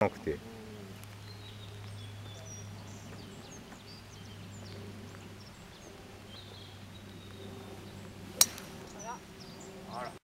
なくて